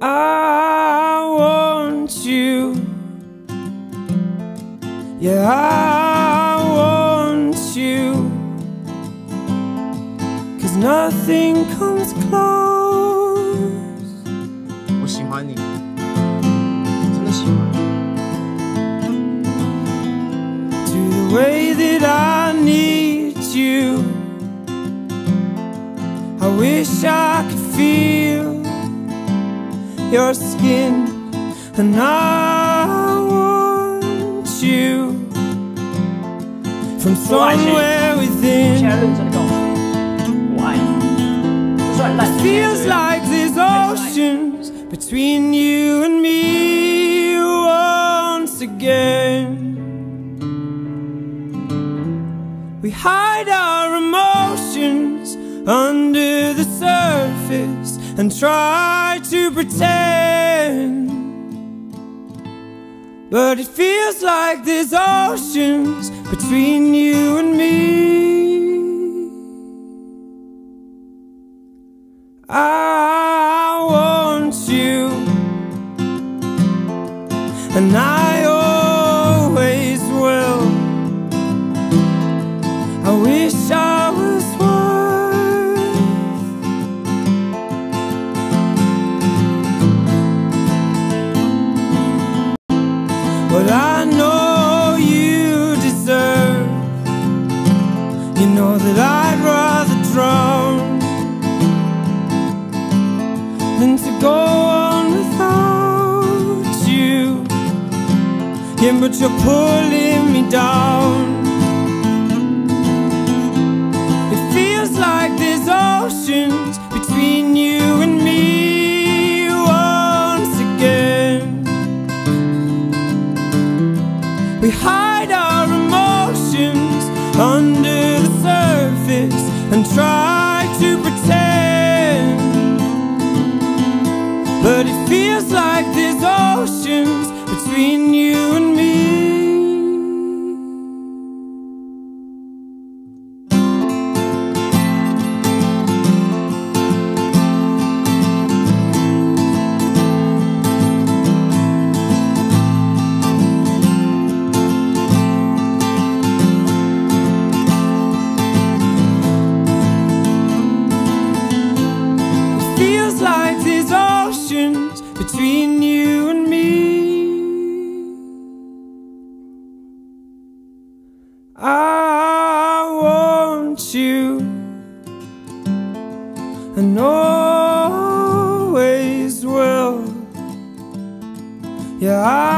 I want you. Yeah, I want you. Cause nothing comes close 我喜欢你，真的喜欢。 to the way that I need you. I wish I could feel your skin and I want you from somewhere within. It feels like there's oceans between you and me once again. We hide our emotions under the surface and try to pretend. But it feels like there's oceans between you and me. I want you, and I what I know you deserve. You know that I'd rather drown than to go on without you. Yeah, but you're pulling me down. Hide our emotions under the surface and try to pretend. But it feels like there's oceans between you and between you and me. I want you and always will. Yeah, I